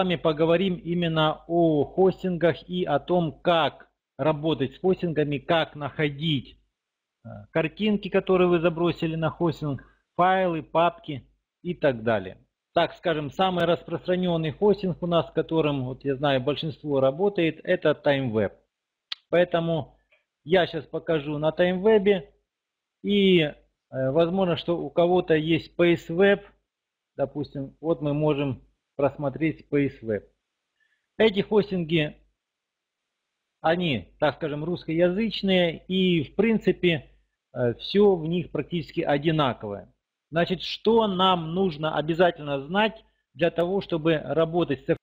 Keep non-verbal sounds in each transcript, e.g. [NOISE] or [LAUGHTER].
Вами поговорим именно о хостингах и о том, как работать с хостингами, как находить э, картинки, которые вы забросили на хостинг, файлы, папки и так далее. Так скажем, самый распространенный хостинг у нас, с которым, вот я знаю, большинство работает, это TimeWeb. Поэтому я сейчас покажу на TimeWeb и э, возможно, что у кого-то есть PaceWeb, допустим, вот мы можем просмотреть PaceWeb. Эти хостинги, они, так скажем, русскоязычные и в принципе э, все в них практически одинаковое. Значит, что нам нужно обязательно знать для того, чтобы работать с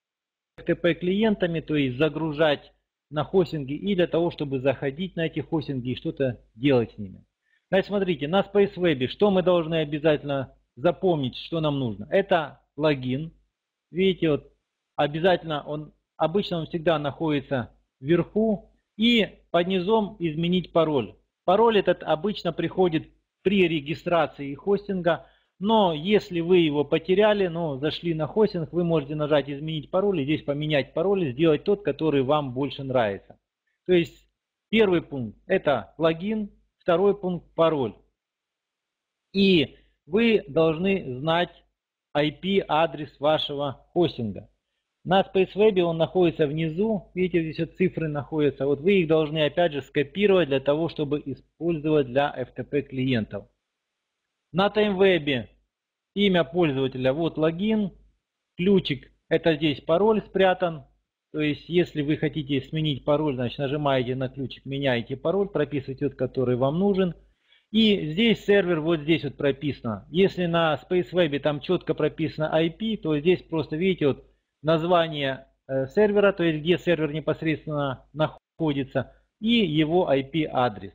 FTP клиентами, то есть загружать на хостинги и для того, чтобы заходить на эти хостинги и что-то делать с ними. Значит, смотрите, на SpaceWeb что мы должны обязательно запомнить, что нам нужно? Это логин. Видите, вот обязательно он, обычно он всегда находится вверху. И под низом изменить пароль. Пароль этот обычно приходит при регистрации хостинга. Но если вы его потеряли, но зашли на хостинг, вы можете нажать изменить пароль и здесь поменять пароль, сделать тот, который вам больше нравится. То есть первый пункт это логин, второй пункт пароль. И вы должны знать IP-адрес вашего хостинга. На SpaceWeb он находится внизу, видите, здесь вот цифры находятся. Вот вы их должны опять же скопировать для того, чтобы использовать для FTP клиентов. На TimeWeb имя пользователя, вот логин, ключик, это здесь пароль спрятан. То есть, если вы хотите сменить пароль, значит нажимаете на ключик, меняете пароль, прописываете тот, который вам нужен. И здесь сервер вот здесь вот прописано. Если на SpaceWeb там четко прописано IP, то здесь просто видите вот название э, сервера, то есть где сервер непосредственно находится, и его IP-адрес.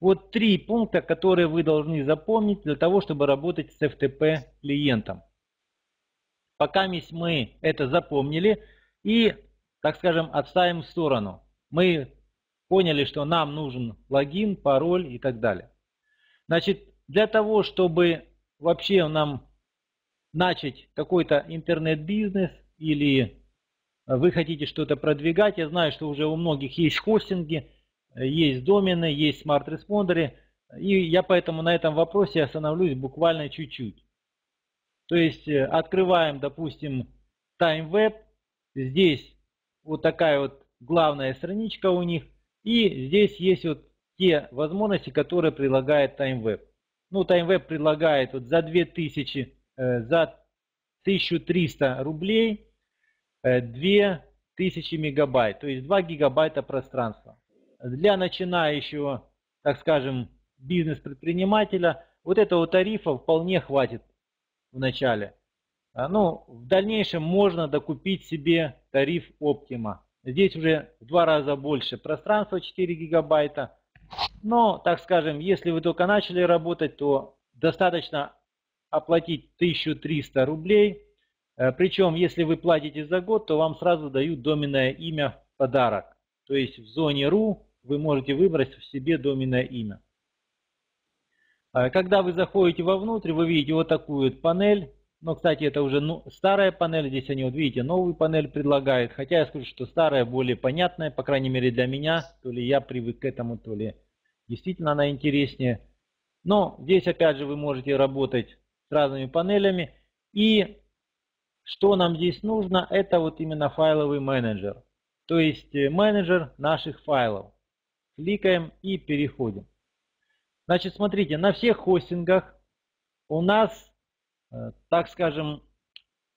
Вот три пункта, которые вы должны запомнить для того, чтобы работать с FTP клиентом. Пока мы это запомнили и, так скажем, отставим в сторону. Мы поняли, что нам нужен логин, пароль и так далее. Значит, для того, чтобы вообще нам начать какой-то интернет-бизнес, или вы хотите что-то продвигать. Я знаю, что уже у многих есть хостинги, есть домены, есть Smart Responder ы. И я поэтому на этом вопросе остановлюсь буквально чуть-чуть. То есть э, открываем, допустим, TimeWeb. Здесь вот такая вот главная страничка у них. И здесь есть вот те возможности, которые предлагает TimeWeb. Ну, TimeWeb предлагает вот за 2000, э, за 1300 рублей 2000 мегабайт, то есть 2 гигабайта пространства. Для начинающего, так скажем, бизнес-предпринимателя вот этого тарифа вполне хватит в начале. А, ну, в дальнейшем можно докупить себе тариф Optima. Здесь уже в два раза больше пространства, 4 гигабайта. Но, так скажем, если вы только начали работать, то достаточно оплатить 1300 рублей Э, Причем, если вы платите за год, то вам сразу дают доменное имя в подарок. То есть в зоне RU вы можете выбрать в себе доменное имя. Э, когда вы заходите вовнутрь, вы видите вот такую вот панель. Но, кстати, это уже ну, старая панель. Здесь они, вот видите, новую панель предлагают. Хотя я скажу, что старая более понятная, по крайней мере для меня. То ли я привык к этому, то ли действительно она интереснее. Но здесь, опять же, вы можете работать с разными панелями. И что нам здесь нужно? Это вот именно файловый менеджер. То есть э, менеджер наших файлов. Кликаем и переходим. Значит, смотрите, на всех хостингах у нас, э, так скажем,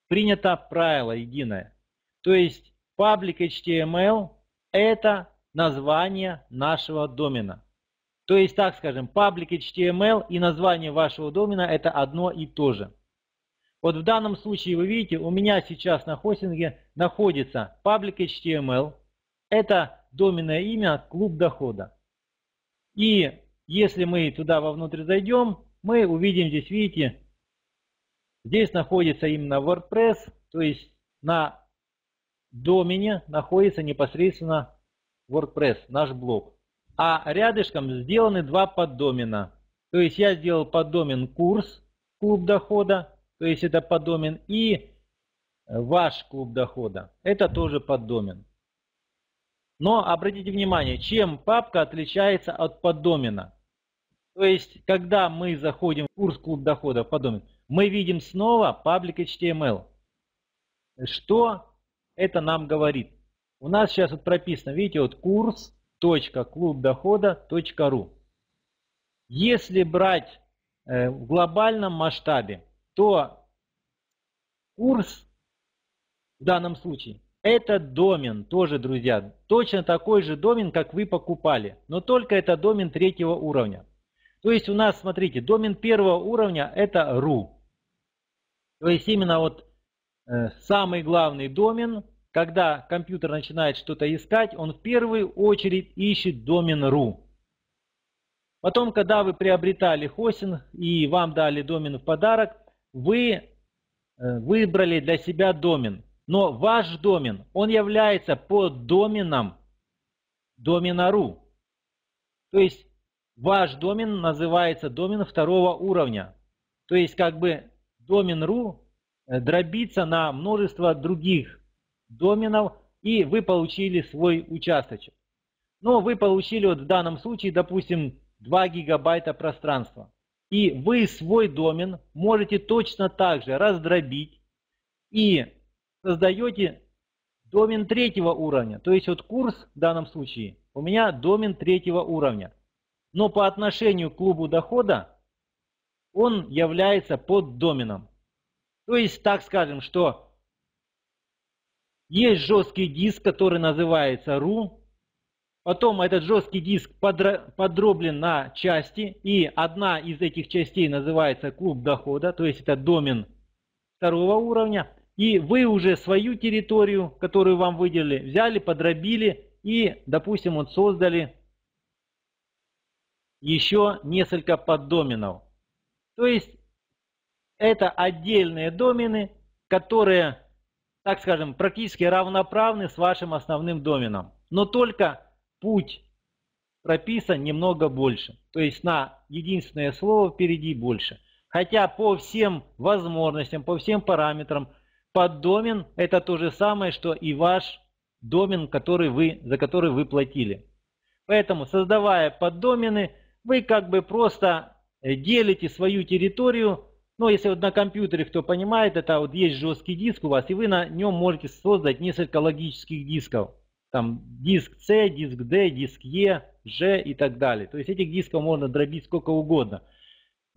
принято правило единое. То есть public HTML это название нашего домена. То есть, так скажем, public HTML и название вашего домена это одно и то же. Вот в данном случае вы видите, у меня сейчас на хостинге находится public HTML. Это доменное имя клуб дохода. И если мы туда вовнутрь зайдем, мы увидим здесь, видите, здесь находится именно WordPress, то есть на домене находится непосредственно WordPress, наш блог. А рядышком сделаны два поддомена. То есть я сделал поддомен курс, клуб дохода, то есть это подомен. И ваш клуб дохода. Это тоже поддомен. Но обратите внимание, чем папка отличается от поддомена. То есть, когда мы заходим в курс клуб дохода в поддомен, мы видим снова public HTML. Что это нам говорит? У нас сейчас вот прописано, видите, вот курс.клубдохода.ру. Если брать э, в глобальном масштабе, то курс в данном случае это домен тоже, друзья. Точно такой же домен, как вы покупали. Но только это домен третьего уровня. То есть у нас, смотрите, домен первого уровня это ru. То есть именно вот э, самый главный домен, когда компьютер начинает что-то искать, он в первую очередь ищет домен ru. Потом, когда вы приобретали хостинг и вам дали домен в подарок, вы э, выбрали для себя домен. Но ваш домен, он является под доменом домена ru. То есть ваш домен называется домен второго уровня. То есть как бы домен ru э, дробится на множество других доменов, и вы получили свой участочек. Но вы получили вот в данном случае, допустим, 2 гигабайта пространства. И вы свой домен можете точно так же раздробить и создаете домен третьего уровня. То есть вот курс в данном случае у меня домен третьего уровня. Но по отношению к клубу дохода он является под доменом. То есть так скажем, что есть жесткий диск, который называется RU. Потом этот жесткий диск подроблен на части. И одна из этих частей называется клуб дохода. То есть это домен второго уровня. И вы уже свою территорию, которую вам выделили, взяли, подробили и, допустим, вот создали еще несколько поддоменов. То есть это отдельные домены, которые, так скажем, практически равноправны с вашим основным доменом. Но только путь прописан немного больше. То есть на единственное слово впереди больше. Хотя по всем возможностям, по всем параметрам поддомен это то же самое, что и ваш домен, который вы, за который вы платили. Поэтому, создавая поддомены, вы как бы просто э, делите свою территорию. Ну, если вот на компьютере, кто понимает, это вот есть жесткий диск у вас, и вы на нем можете создать несколько логических дисков. Там диск C, диск D, диск E, G и так далее. То есть этих дисков можно дробить сколько угодно.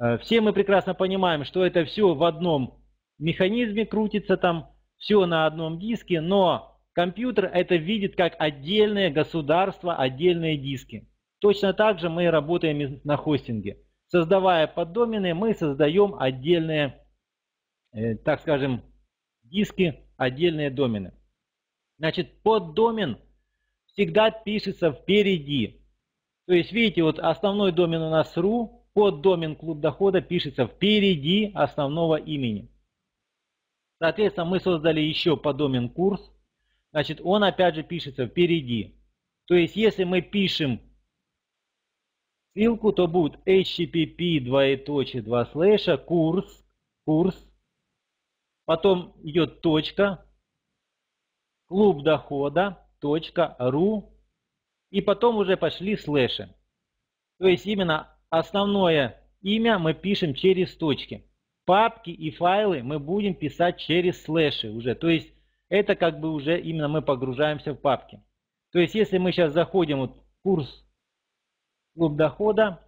Э, все мы прекрасно понимаем, что это все в одном механизме крутится там, все на одном диске, но компьютер это видит как отдельное государство, отдельные диски. Точно так же мы работаем на хостинге. Создавая поддомены, мы создаем отдельные, э, так скажем, диски, отдельные домены. Значит, поддомен всегда пишется впереди. То есть, видите, вот основной домен у нас ru, поддомен клуб дохода пишется впереди основного имени. Соответственно, мы создали еще подомен курс. Значит, он опять же пишется впереди. То есть, если мы пишем ссылку, то будет http двоеточие 2 слэша курс, курс. Потом идет точка, клуб дохода, точка, ру. И потом уже пошли слэши. То есть именно основное имя мы пишем через точки папки и файлы мы будем писать через слэши уже. То есть это как бы уже именно мы погружаемся в папки. То есть если мы сейчас заходим вот в курс клуб дохода,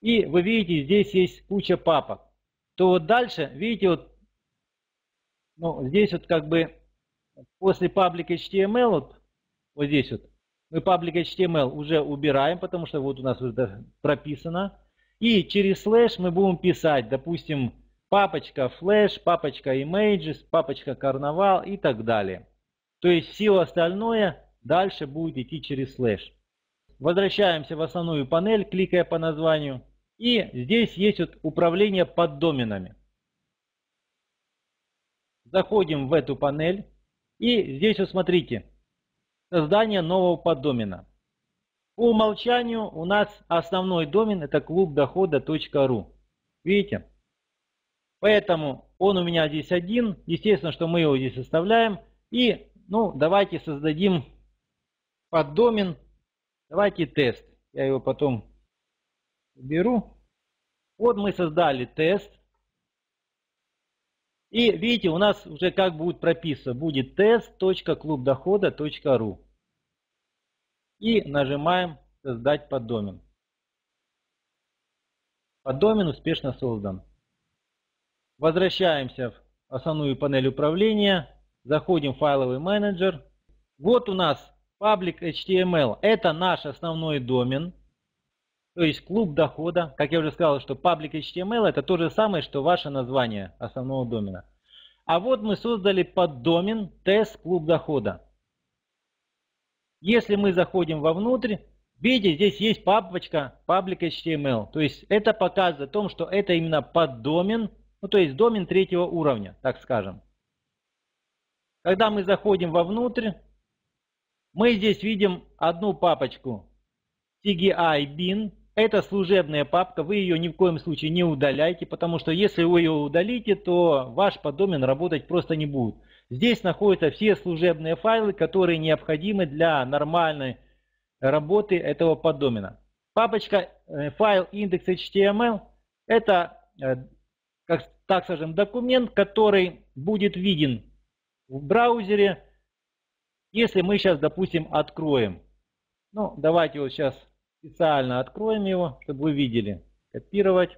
и вы видите, здесь есть куча папок, то вот дальше, видите, вот ну, здесь вот как бы после public HTML, вот, вот здесь вот, мы public HTML уже убираем, потому что вот у нас уже прописано. И через слэш мы будем писать, допустим, папочка флеш, папочка images, папочка карнавал и так далее. То есть все остальное дальше будет идти через слэш. Возвращаемся в основную панель, кликая по названию. И здесь есть вот управление поддоменами. Заходим в эту панель. И здесь вот смотрите, создание нового поддомена. По умолчанию у нас основной домен это клуб дохода.ру. Видите? Поэтому он у меня здесь один. Естественно, что мы его здесь оставляем. И, ну, давайте создадим поддомен. Давайте тест. Я его потом беру. Вот мы создали тест. И видите, у нас уже как будет прописано. Будет test.клубдохода.ру. И нажимаем создать поддомен. Поддомен успешно создан. Возвращаемся в основную панель управления. Заходим в файловый менеджер. Вот у нас Public HTML. Это наш основной домен. То есть клуб дохода. Как я уже сказал, что Public HTML это то же самое, что ваше название основного домена. А вот мы создали поддомен тест клуб дохода. Если мы заходим вовнутрь, видите, здесь есть папочка Public HTML. То есть это показывает о том, что это именно поддомен ну, то есть домен третьего уровня, так скажем. Когда мы заходим вовнутрь, мы здесь видим одну папочку CGI bin. Это служебная папка, вы ее ни в коем случае не удаляйте, потому что если вы ее удалите, то ваш поддомен работать просто не будет. Здесь находятся все служебные файлы, которые необходимы для нормальной работы этого поддомена. Папочка э, файл index.html это э, как, так скажем, документ, который будет виден в браузере, если мы сейчас, допустим, откроем. Ну, давайте вот сейчас специально откроем его, чтобы вы видели. Копировать.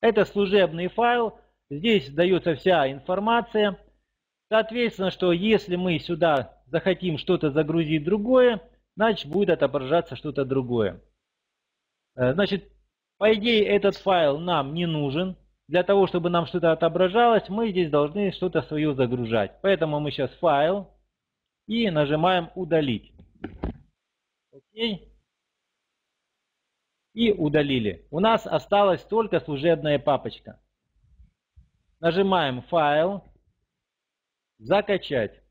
Это служебный файл. Здесь дается вся информация. Соответственно, что если мы сюда захотим что-то загрузить другое, значит будет отображаться что-то другое. Э, значит, по идее этот файл нам не нужен для того, чтобы нам что-то отображалось, мы здесь должны что-то свое загружать. Поэтому мы сейчас файл и нажимаем удалить. Окей. И удалили. У нас осталась только служебная папочка. Нажимаем файл, закачать.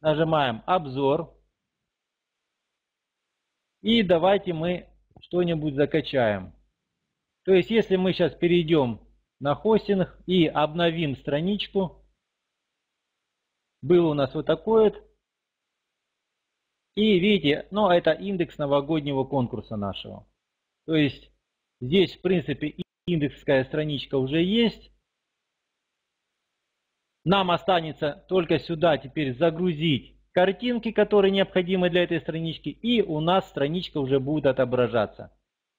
Нажимаем обзор. И давайте мы что-нибудь закачаем. То есть, если мы сейчас перейдем на хостинг и обновим страничку, был у нас вот такой вот. И видите, ну это индекс новогоднего конкурса нашего. То есть, здесь в принципе индексская страничка уже есть. Нам останется только сюда теперь загрузить картинки, которые необходимы для этой странички. И у нас страничка уже будет отображаться.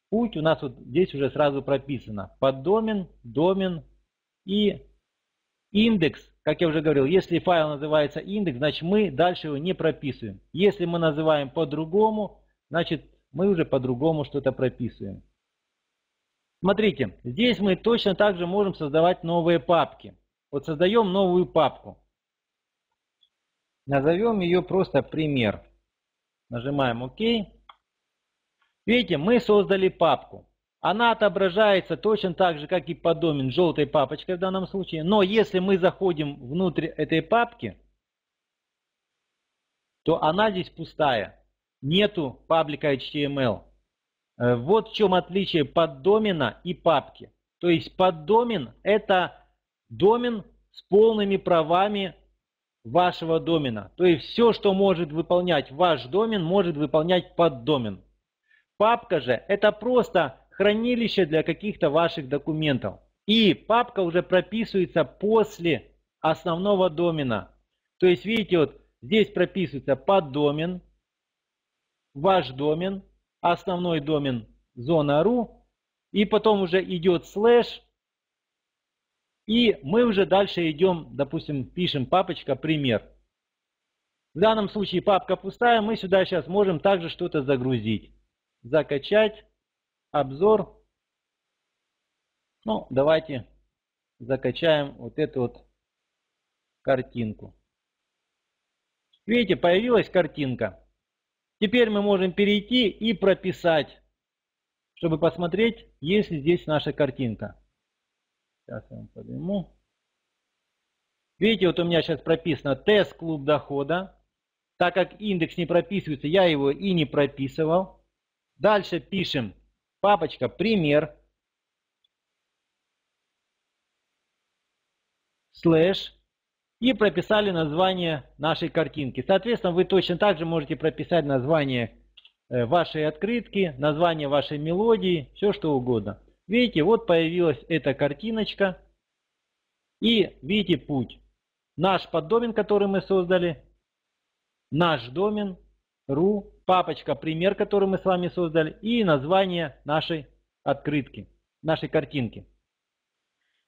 Путь у нас вот здесь уже сразу прописано. Поддомен, домен и индекс. Как я уже говорил, если файл называется индекс, значит мы дальше его не прописываем. Если мы называем по-другому, значит мы уже по-другому что-то прописываем. Смотрите, здесь мы точно так же можем создавать новые папки. Вот создаем новую папку. Назовем ее просто пример. Нажимаем ОК. Видите, мы создали папку. Она отображается точно так же, как и по домен, желтой папочкой в данном случае. Но если мы заходим внутрь этой папки, то она здесь пустая. Нету паблика HTML. Э, вот в чем отличие поддомена и папки. То есть поддомен это домен с полными правами вашего домена. То есть все, что может выполнять ваш домен, может выполнять поддомен. Папка же это просто хранилище для каких-то ваших документов. И папка уже прописывается после основного домена. То есть, видите, вот здесь прописывается поддомен, ваш домен, основной домен зона.ру, и потом уже идет слэш, и мы уже дальше идем, допустим, пишем папочка пример. В данном случае папка пустая, мы сюда сейчас можем также что-то загрузить закачать, обзор. Ну, давайте закачаем вот эту вот картинку. Видите, появилась картинка. Теперь мы можем перейти и прописать, чтобы посмотреть, есть ли здесь наша картинка. Сейчас я вам подниму. Видите, вот у меня сейчас прописано тест клуб дохода. Так как индекс не прописывается, я его и не прописывал. Дальше пишем папочка пример. слэш и прописали название нашей картинки. Соответственно, вы точно так же можете прописать название э, вашей открытки, название вашей мелодии, все что угодно. Видите, вот появилась эта картиночка. И видите путь. Наш поддомен, который мы создали, наш домен, ру, папочка пример, который мы с вами создали, и название нашей открытки, нашей картинки.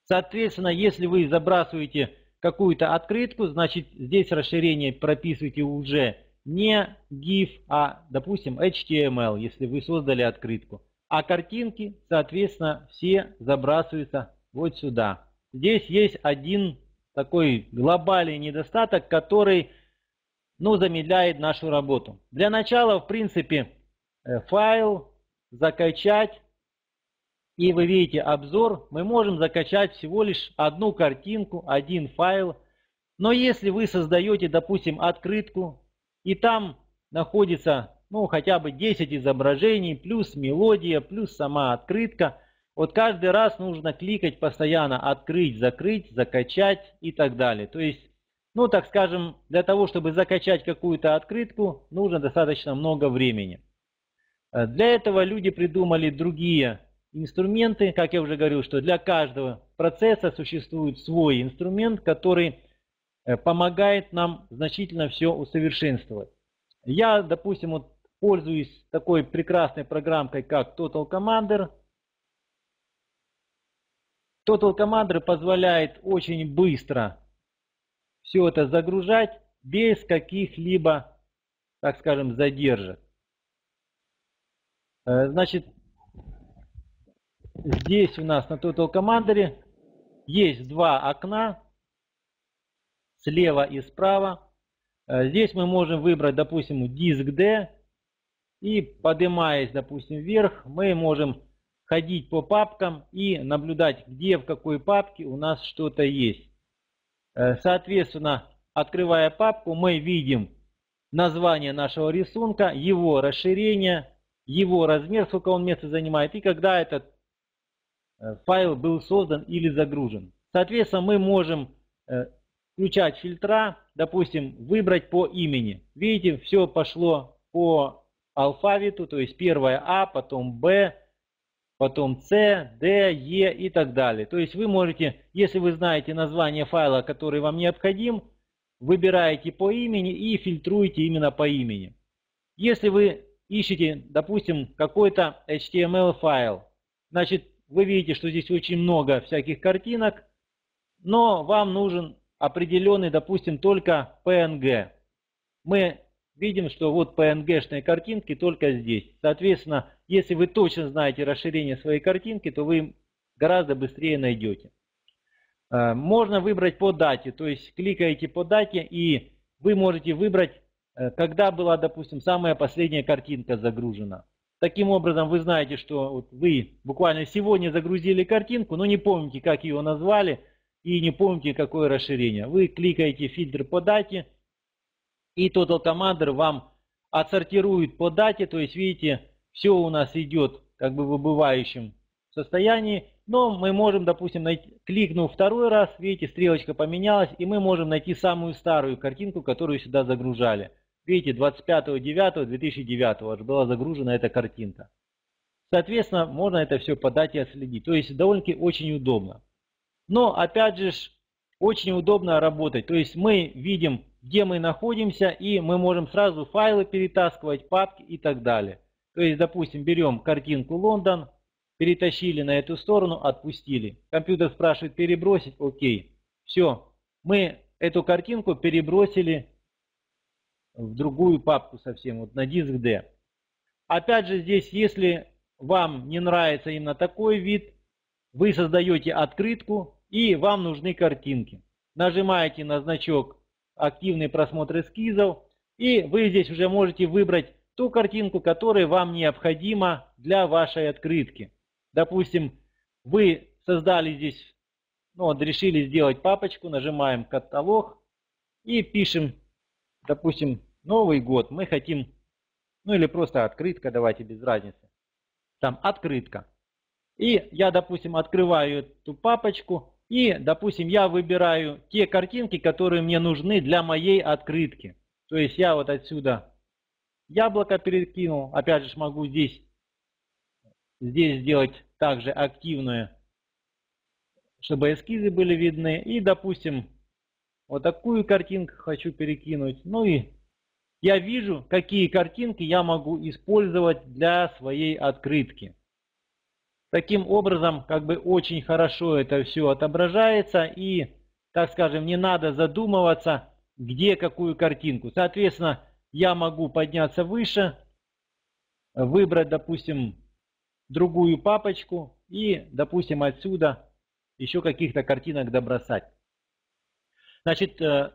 Соответственно, если вы забрасываете какую-то открытку, значит здесь расширение прописывайте уже не GIF, а, допустим, HTML, если вы создали открытку. А картинки, соответственно, все забрасываются вот сюда. Здесь есть один такой глобальный недостаток, который ну, замедляет нашу работу. Для начала, в принципе, э, файл закачать и вы видите обзор, мы можем закачать всего лишь одну картинку, один файл. Но если вы создаете, допустим, открытку, и там находится ну, хотя бы 10 изображений, плюс мелодия, плюс сама открытка, вот каждый раз нужно кликать постоянно «Открыть», «Закрыть», «Закачать» и так далее. То есть, ну, так скажем, для того, чтобы закачать какую-то открытку, нужно достаточно много времени. Э, для этого люди придумали другие инструменты, как я уже говорил, что для каждого процесса существует свой инструмент, который э, помогает нам значительно все усовершенствовать. Я, допустим, вот пользуюсь такой прекрасной программкой, как Total Commander. Total Commander позволяет очень быстро все это загружать без каких-либо, так скажем, задержек. Э, значит, Здесь у нас на Total Commander есть два окна, слева и справа. Э, здесь мы можем выбрать, допустим, диск D. И поднимаясь, допустим, вверх, мы можем ходить по папкам и наблюдать, где в какой папке у нас что-то есть. Э, соответственно, открывая папку, мы видим название нашего рисунка, его расширение, его размер, сколько он места занимает, и когда этот Э, файл был создан или загружен. Соответственно, мы можем э, включать фильтра, допустим, выбрать по имени. Видите, все пошло по алфавиту, то есть первое А, потом Б, потом С, Д, Е и так далее. То есть вы можете, если вы знаете название файла, который вам необходим, выбираете по имени и фильтруете именно по имени. Если вы ищете, допустим, какой-то HTML файл, значит, вы видите, что здесь очень много всяких картинок, но вам нужен определенный, допустим, только PNG. Мы видим, что вот PNG-шные картинки только здесь. Соответственно, если вы точно знаете расширение своей картинки, то вы гораздо быстрее найдете. Э, можно выбрать по дате, то есть кликаете по дате и вы можете выбрать, э, когда была, допустим, самая последняя картинка загружена. Таким образом, вы знаете, что вы буквально сегодня загрузили картинку, но не помните, как ее назвали, и не помните, какое расширение. Вы кликаете фильтр по дате, и Total Commander вам отсортирует по дате, то есть, видите, все у нас идет как бы в выбывающем состоянии, но мы можем, допустим, найти, кликнув второй раз, видите, стрелочка поменялась, и мы можем найти самую старую картинку, которую сюда загружали. Видите, 25.09.2009 была загружена эта картинка. Соответственно, можно это все по дате отследить. То есть довольно-таки очень удобно. Но опять же, очень удобно работать. То есть мы видим, где мы находимся, и мы можем сразу файлы перетаскивать, папки и так далее. То есть, допустим, берем картинку Лондон, перетащили на эту сторону, отпустили. Компьютер спрашивает перебросить, окей. Все, мы эту картинку перебросили в другую папку совсем, вот на диск D. Опять же здесь, если вам не нравится именно такой вид, вы создаете открытку и вам нужны картинки. Нажимаете на значок «Активный просмотр эскизов» и вы здесь уже можете выбрать ту картинку, которая вам необходима для вашей открытки. Допустим, вы создали здесь, ну вот решили сделать папочку, нажимаем «Каталог» и пишем допустим, Новый год, мы хотим, ну или просто открытка, давайте без разницы. Там открытка. И я, допустим, открываю эту папочку, И, допустим, я выбираю те картинки, которые мне нужны для моей открытки. То есть я вот отсюда яблоко перекинул. Опять же могу здесь, здесь сделать также активную, чтобы эскизы были видны. И, допустим, вот такую картинку хочу перекинуть. Ну и я вижу, какие картинки я могу использовать для своей открытки. Таким образом, как бы очень хорошо это все отображается и, так скажем, не надо задумываться, где какую картинку. Соответственно, я могу подняться выше, выбрать, допустим, другую папочку и, допустим, отсюда еще каких-то картинок добросать. Значит, э,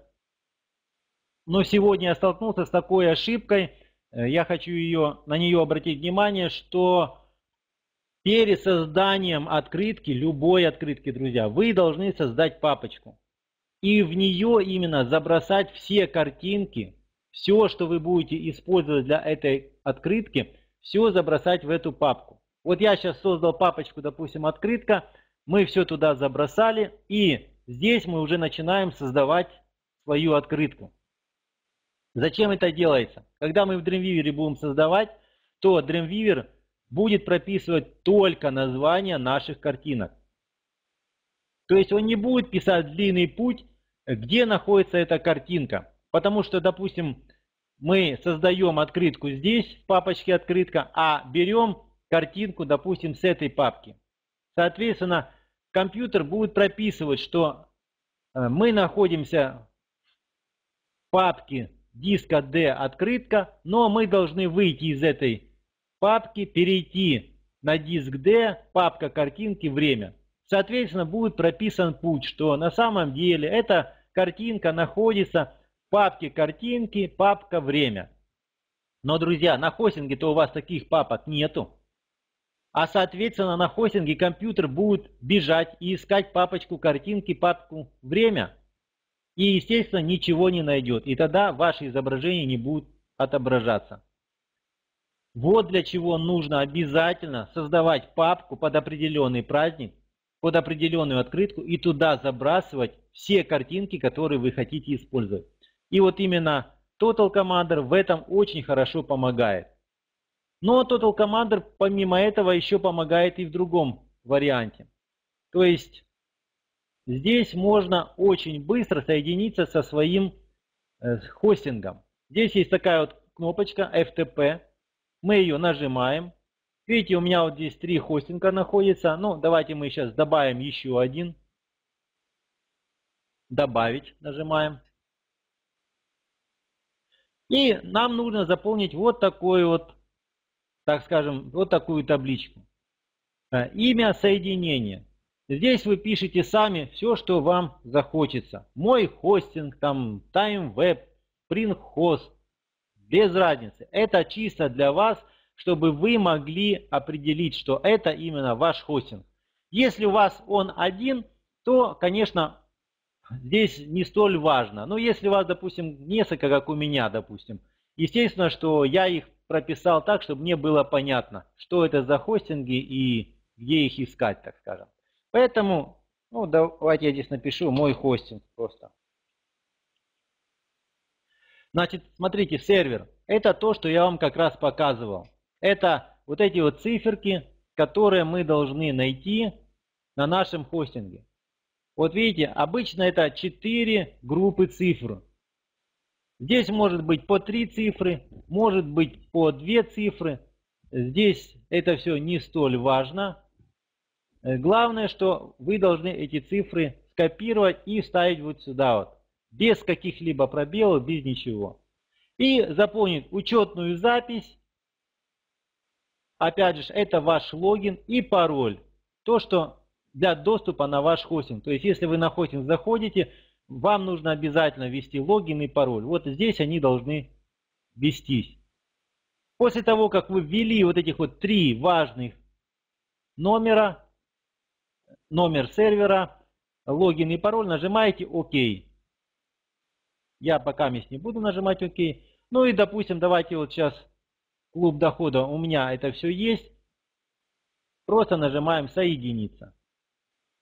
но сегодня я столкнулся с такой ошибкой, э, я хочу ее, на нее обратить внимание, что перед созданием открытки, любой открытки, друзья, вы должны создать папочку. И в нее именно забросать все картинки, все, что вы будете использовать для этой открытки, все забросать в эту папку. Вот я сейчас создал папочку, допустим, открытка, мы все туда забросали, и здесь мы уже начинаем создавать свою открытку. Зачем это делается? Когда мы в Dreamweaver будем создавать, то Dreamweaver будет прописывать только названия наших картинок. То есть он не будет писать длинный путь, где находится эта картинка. Потому что, допустим, мы создаем открытку здесь, в папочке открытка, а берем картинку, допустим, с этой папки. Соответственно, компьютер будет прописывать, что э, мы находимся в папке диска D открытка, но мы должны выйти из этой папки, перейти на диск D, папка картинки, время. Соответственно, будет прописан путь, что на самом деле эта картинка находится в папке картинки, папка время. Но, друзья, на хостинге-то у вас таких папок нету. А соответственно на хостинге компьютер будет бежать и искать папочку картинки, папку время. И естественно ничего не найдет. И тогда ваши изображения не будут отображаться. Вот для чего нужно обязательно создавать папку под определенный праздник, под определенную открытку и туда забрасывать все картинки, которые вы хотите использовать. И вот именно Total Commander в этом очень хорошо помогает. Но Total Commander помимо этого еще помогает и в другом варианте. То есть здесь можно очень быстро соединиться со своим э, хостингом. Здесь есть такая вот кнопочка FTP. Мы ее нажимаем. Видите, у меня вот здесь три хостинга находится. Ну, давайте мы сейчас добавим еще один. Добавить нажимаем. И нам нужно заполнить вот такой вот так скажем, вот такую табличку. Э, имя соединения. Здесь вы пишете сами все, что вам захочется. Мой хостинг, там, TimeWeb, PrintHost, без разницы. Это чисто для вас, чтобы вы могли определить, что это именно ваш хостинг. Если у вас он один, то, конечно, здесь не столь важно. Но если у вас, допустим, несколько, как у меня, допустим, естественно, что я их прописал так, чтобы мне было понятно, что это за хостинги и где их искать, так скажем. Поэтому, ну, давайте я здесь напишу мой хостинг просто. Значит, смотрите, сервер. Это то, что я вам как раз показывал. Это вот эти вот циферки, которые мы должны найти на нашем хостинге. Вот видите, обычно это 4 группы цифр. Здесь может быть по три цифры, может быть по две цифры. Здесь это все не столь важно. Главное, что вы должны эти цифры скопировать и вставить вот сюда вот. Без каких-либо пробелов, без ничего. И заполнить учетную запись. Опять же, это ваш логин и пароль. То, что для доступа на ваш хостинг. То есть, если вы на хостинг заходите, вам нужно обязательно ввести логин и пароль. Вот здесь они должны ввестись. После того, как вы ввели вот этих вот три важных номера, номер сервера, логин и пароль, нажимаете ОК. Я пока не буду нажимать ОК. Ну и допустим, давайте вот сейчас клуб дохода, у меня это все есть. Просто нажимаем соединиться.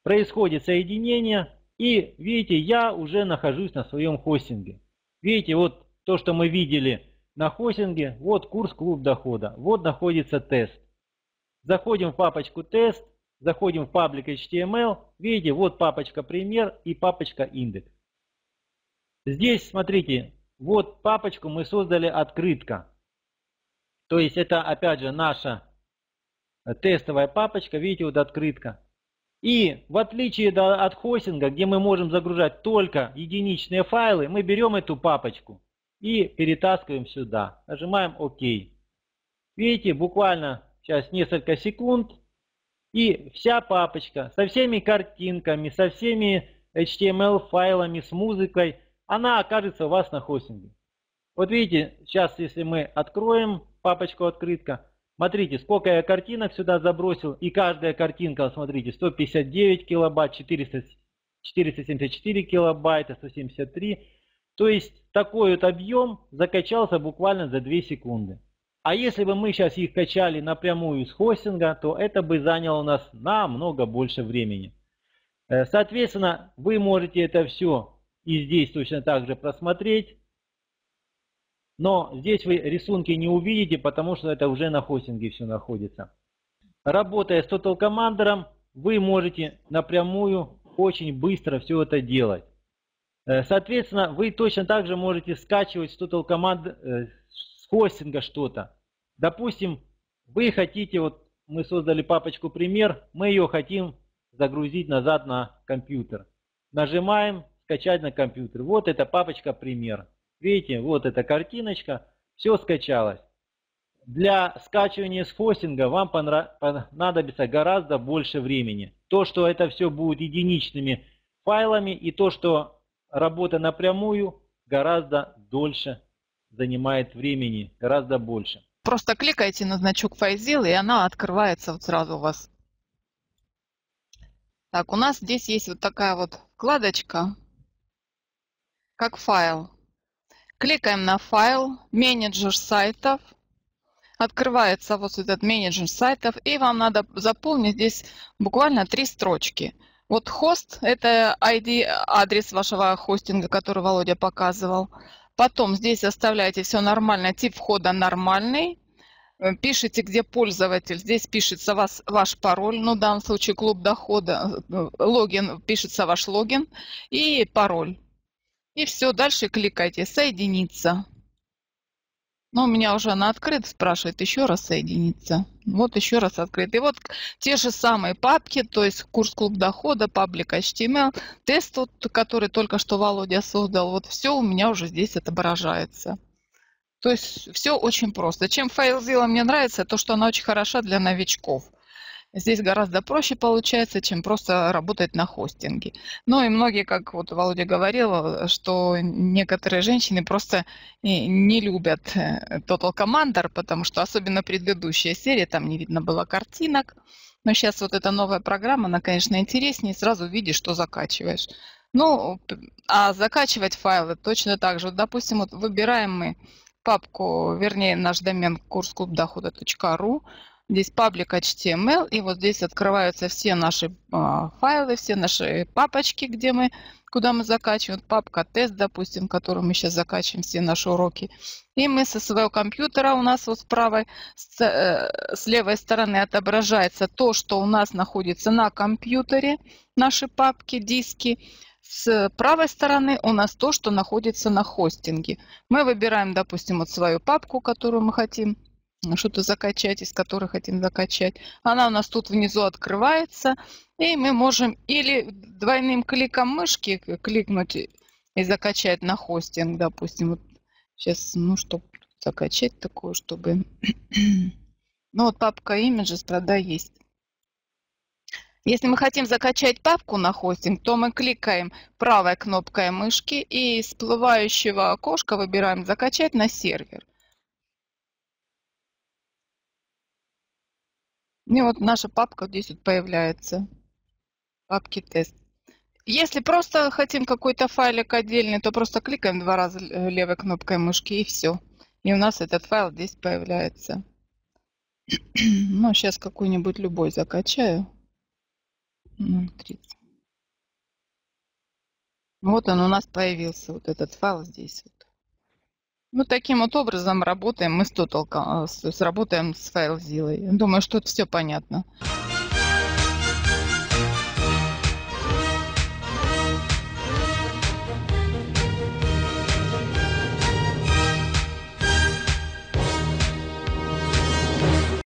происходит соединение, и видите, я уже нахожусь на своем хостинге. Видите, вот то, что мы видели на хостинге, вот курс клуб дохода, вот находится тест. Заходим в папочку тест, заходим в паблик HTML, видите, вот папочка пример и папочка индекс. Здесь, смотрите, вот папочку мы создали открытка. То есть это опять же наша тестовая папочка, видите, вот открытка. И в отличие от хостинга, где мы можем загружать только единичные файлы, мы берем эту папочку и перетаскиваем сюда. Нажимаем ОК. Видите, буквально сейчас несколько секунд. И вся папочка со всеми картинками, со всеми HTML файлами, с музыкой, она окажется у вас на хостинге. Вот видите, сейчас если мы откроем папочку открытка, Смотрите, сколько я картинок сюда забросил. И каждая картинка, смотрите, 159 килобайт, 400, 474 килобайта, 173. То есть такой вот объем закачался буквально за 2 секунды. А если бы мы сейчас их качали напрямую с хостинга, то это бы заняло у нас намного больше времени. Э, соответственно, вы можете это все и здесь точно так же просмотреть. Но здесь вы рисунки не увидите, потому что это уже на хостинге все находится. Работая с Total Commander, вы можете напрямую очень быстро все это делать. Э, соответственно, вы точно так же можете скачивать с Total Command э, с хостинга что-то. Допустим, вы хотите, вот мы создали папочку пример, мы ее хотим загрузить назад на компьютер. Нажимаем скачать на компьютер. Вот эта папочка пример. Видите, вот эта картиночка, все скачалось. Для скачивания с хостинга вам понадобится гораздо больше времени. То, что это все будет единичными файлами и то, что работа напрямую гораздо дольше занимает времени, гораздо больше. Просто кликайте на значок FileZilla, и она открывается вот сразу у вас. Так, у нас здесь есть вот такая вот вкладочка, как файл. Кликаем на файл, менеджер сайтов. Открывается вот этот менеджер сайтов. И вам надо заполнить здесь буквально три строчки. Вот хост – это ID, адрес вашего хостинга, который Володя показывал. Потом здесь оставляете все нормально, тип входа нормальный. Пишите, где пользователь. Здесь пишется вас, ваш пароль, ну в данном случае клуб дохода, э, логин, пишется ваш логин и пароль. И все, дальше кликайте «Соединиться». Но у меня уже она открыта, спрашивает еще раз соединиться. Вот еще раз открыт. И вот те же самые папки, то есть курс клуб дохода, паблик HTML, тест, вот, который только что Володя создал, вот все у меня уже здесь отображается. То есть все очень просто. Чем FileZilla мне нравится, то что она очень хороша для новичков. Здесь гораздо проще получается, чем просто работать на хостинге. Ну и многие, как вот Володя говорил, что некоторые женщины просто не любят э, Total Commander, потому что особенно предыдущая серия, там не видно было картинок. Но сейчас вот эта новая программа, она, конечно, интереснее, сразу видишь, что закачиваешь. Ну, а закачивать файлы точно так же. Вот, допустим, вот выбираем мы папку, вернее, наш домен курсклубдохода.ру, Здесь паблик HTML, и вот здесь открываются все наши э, файлы, все наши папочки, где мы, куда мы закачиваем. Папка тест, допустим, которую мы сейчас закачиваем все наши уроки. И мы со своего компьютера, у нас вот с правой, с, э, с левой стороны отображается то, что у нас находится на компьютере, наши папки, диски. С правой стороны у нас то, что находится на хостинге. Мы выбираем, допустим, вот свою папку, которую мы хотим что-то закачать, из которых хотим закачать. Она у нас тут внизу открывается. И мы можем или двойным кликом мышки кликнуть и закачать на хостинг, допустим. Вот сейчас, ну, чтобы закачать такое, чтобы... [CLEARS THROAT] ну, вот папка Images, правда, есть. Если мы хотим закачать папку на хостинг, то мы кликаем правой кнопкой мышки и из всплывающего окошка выбираем «Закачать на сервер». И вот наша папка здесь вот появляется. Папки тест. Если просто хотим какой-то файлик отдельный, то просто кликаем два раза левой кнопкой мышки и все. И у нас этот файл здесь появляется. [CLEARS THROAT] Ну, сейчас какой-нибудь любой закачаю. 0.30. Вот он у нас появился, вот этот файл здесь. Ну, таким вот образом работаем мы с Total, с, с работаем с FileZilla. Думаю, что это все понятно.